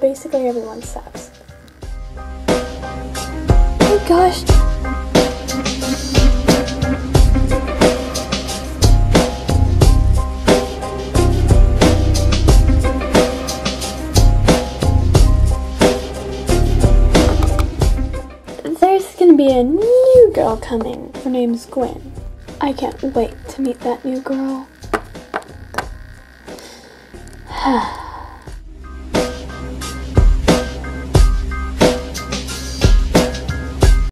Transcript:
basically everyone sucks. Oh gosh. There's gonna be a new girl coming. Her name's Gwen. I can't wait to meet that new girl.